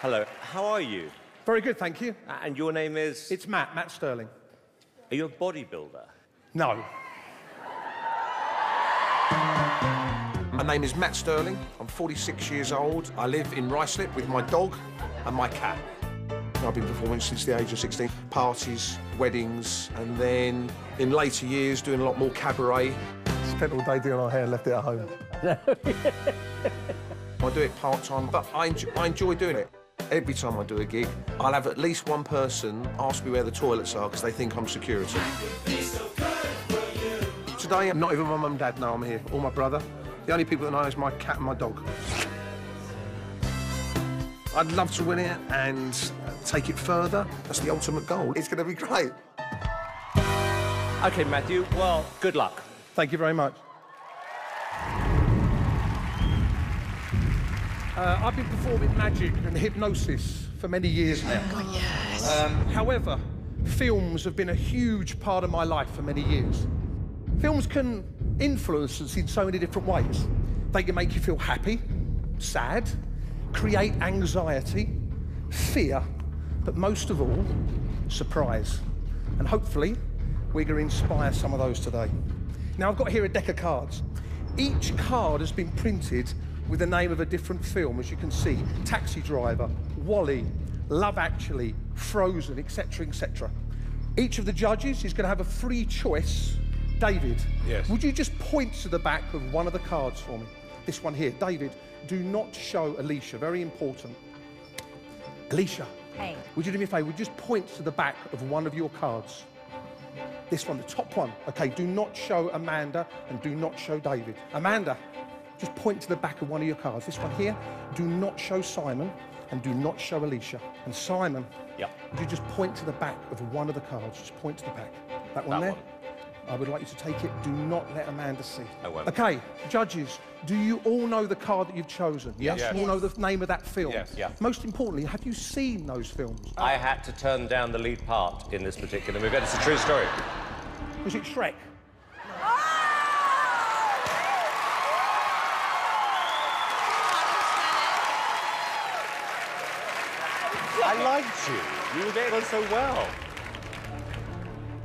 Hello. How are you? Very good, thank you. A- And your name is? It's Matt, Matt Sterling. Are you a bodybuilder? No. My name is Matt Sterling. I'm 46 years old. I live in Ruislip with my dog and my cat. I've been performing since the age of 16. Parties, weddings, and then in later years doing a lot more cabaret. Spent all day doing our hair, and left it at home. I do it part-time, but I enjoy, I enjoy doing it. Every time I do a gig, I'll have at least one person ask me where the toilets are because they think I'm security. Today, I'm not even my mum and dad know I'm here, or my brother. The only people that know is my cat and my dog. I'd love to win it and take it further. That's the ultimate goal. It's going to be great. Okay, Matthew. Well, good luck. Thank you very much. Uh, I've been performing magic and hypnosis for many years now. Um, however, films have been a huge part of my life for many years. Films can influence us in so many different ways. They can make you feel happy, sad, create anxiety, fear, but most of all, surprise. And hopefully, we're going to inspire some of those today. Now, I've got here a deck of cards. Each card has been printed with the name of a different film, as you can see Taxi Driver, WALL-E, Love Actually, Frozen, etc., etc. Each of the judges is going to have a free choice. David, Yes. would you just point to the back of one of the cards for me? This one here. David, do not show Alicia. Very important. Alicia, Hey. would you do me a favour? Would you just point to the back of one of your cards? This one, the top one. Okay, do not show Amanda and do not show David. Amanda, just point to the back of one of your cards. This one here, do not show Simon and do not show Alicia. And Simon, Yep. would you just point to the back of one of the cards? Just point to the back. That one That there? one. I would like you to take it. Do not let Amanda see. I won't. Okay, judges, do you all know the card that you've chosen? Yes. Yes. You all know the name of that film? Yes. Yeah. Most importantly, have you seen those films? I had to turn down the lead part in this particular movie. It's a true story. Was it Shrek? I liked you. You were getting on so well.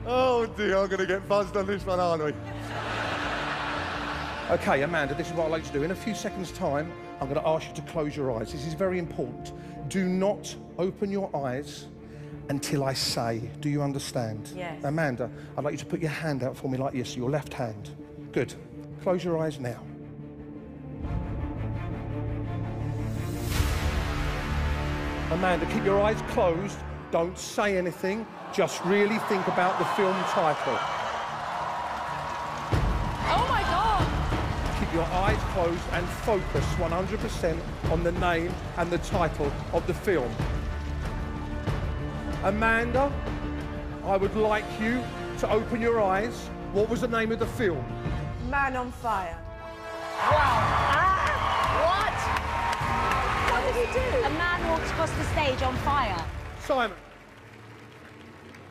Oh dear, I'm going to get buzzed on this one, aren't we? Okay, Amanda, this is what I'd like to do. In a few seconds' time, I'm going to ask you to close your eyes. This is very important. Do not open your eyes until I say. Do you understand? Yes. Amanda, I'd like you to put your hand out for me like this, your left hand. Good. Close your eyes now. Amanda, keep your eyes closed. Don't say anything. Just really think about the film title. Oh my god! Keep your eyes closed and focus 100% on the name and the title of the film. Amanda, I would like you to open your eyes. What was the name of the film? Man on fire. What did he do? A man walks across the stage on fire. Simon,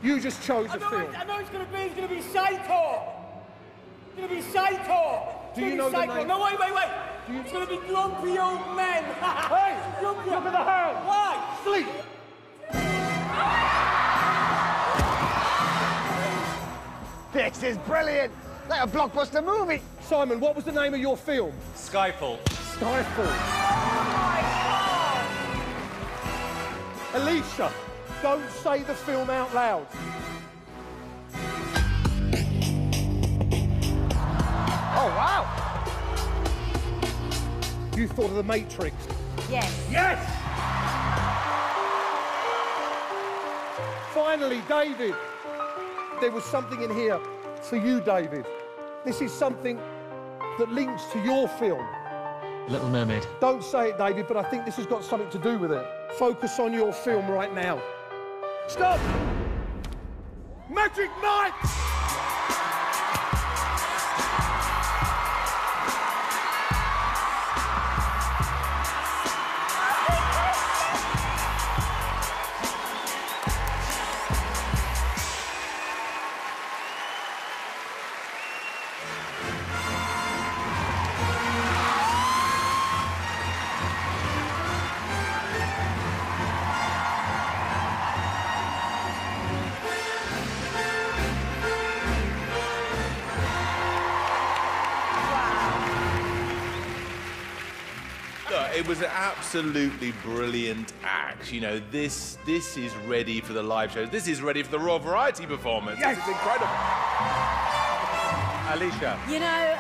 you just chose I a know, film. it, I know it's gonna be. It's gonna be Psycho. It's gonna be Psycho. It's Do gonna you be know the name? No, wait, wait, wait. you- It's gonna be grumpy old men. Hey, grumpy look at the hand. Why? Sleep. This is brilliant! Like a blockbuster movie! Simon, what was the name of your film? Skyfall. Skyfall. Don't say the film out loud. Oh, wow! You thought of The Matrix. Yes. Yes! Finally, David. There was something in here for you, David. This is something that links to your film. Little Mermaid. Don't say it, David, but I think this has got something to do with it. Focus on your film right now. Stop! Magic Mike! It was an absolutely brilliant act. You know, this this is ready for the live shows. This is ready for the Royal Variety performance. This is incredible. Alicia. You know,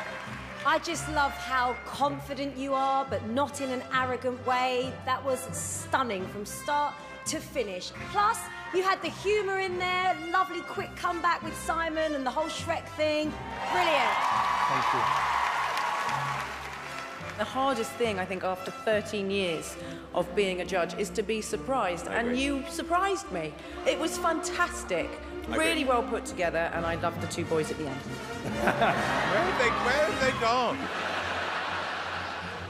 I just love how confident you are, but not in an arrogant way. That was stunning from start to finish. Plus, you had the humour in there, lovely quick comeback with Simon and the whole Shrek thing. Brilliant. Thank you. The hardest thing, I think, after 13 years of being a judge is to be surprised. And you surprised me. It was fantastic. Really well put together, and I loved the two boys at the end. Where have they, where have they gone?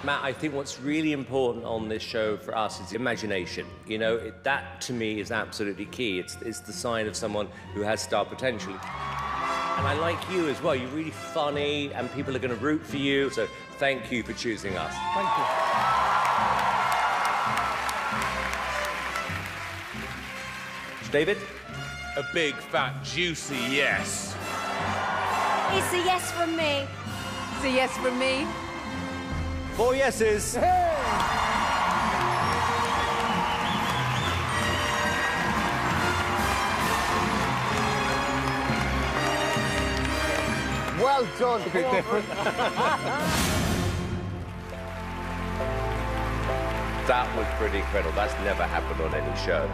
Matt, I think what's really important on this show for us is imagination. You know, it, that to me is absolutely key. It's, it's the sign of someone who has star potential. And I like you as well. You're really funny, and people are going to root for you. So thank you for choosing us. Thank you. David? A big, fat, juicy yes. It's a yes from me. It's a yes from me. Four yeses. Well done. A bit different. That was pretty incredible. That's never happened on any show.